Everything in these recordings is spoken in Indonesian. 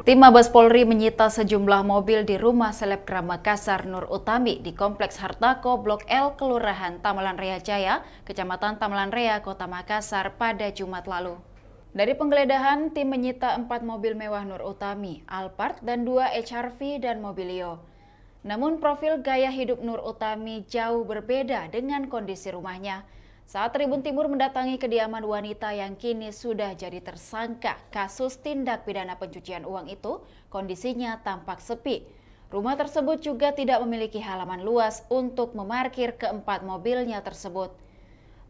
Tim Mabes Polri menyita sejumlah mobil di rumah selebgram Makassar Nur Utami di Kompleks Hartako Blok L Kelurahan Tamalan Rea Jaya, Kecamatan Tamalan Rea, Kota Makassar pada Jumat lalu. Dari penggeledahan, tim menyita empat mobil mewah Nur Utami, Alphard, dan dua HRV dan Mobilio. Namun profil gaya hidup Nur Utami jauh berbeda dengan kondisi rumahnya. Saat Tribun Timur mendatangi kediaman wanita yang kini sudah jadi tersangka kasus tindak pidana pencucian uang itu, kondisinya tampak sepi. Rumah tersebut juga tidak memiliki halaman luas untuk memarkir keempat mobilnya tersebut.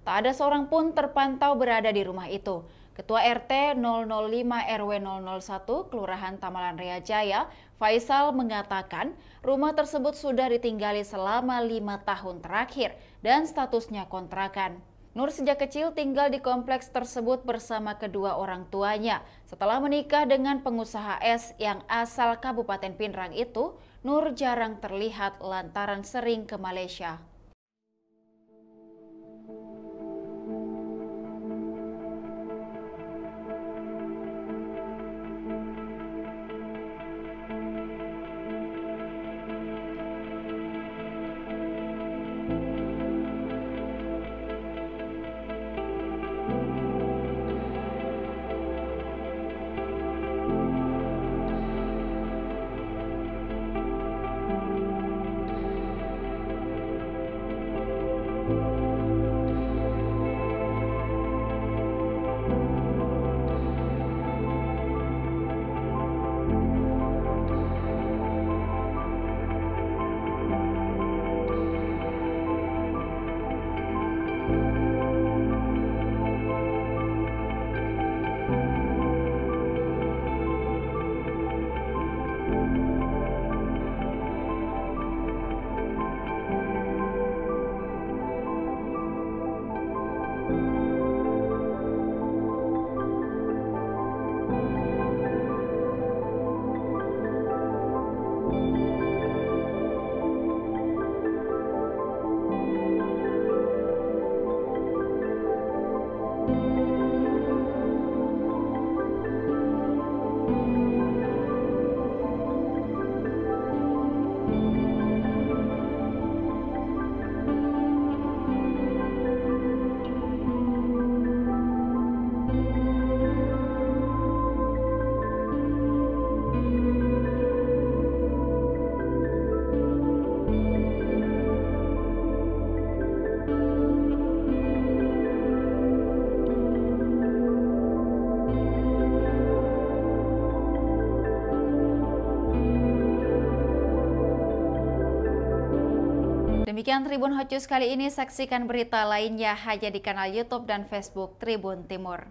Tak ada seorang pun terpantau berada di rumah itu. Ketua RT 005 RW 001 Kelurahan Tamalan Rea Jaya, Faisal mengatakan rumah tersebut sudah ditinggali selama lima tahun terakhir dan statusnya kontrakan. Nur sejak kecil tinggal di kompleks tersebut bersama kedua orang tuanya. Setelah menikah dengan pengusaha es yang asal Kabupaten Pinrang itu, Nur jarang terlihat lantaran sering ke Malaysia. Demikian Tribun Hot News kali ini, saksikan berita lainnya hanya di kanal YouTube dan Facebook Tribun Timur.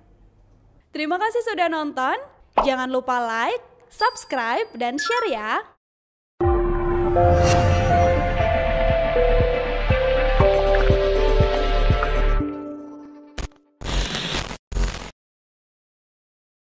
Terima kasih sudah nonton, jangan lupa like, subscribe, dan share ya!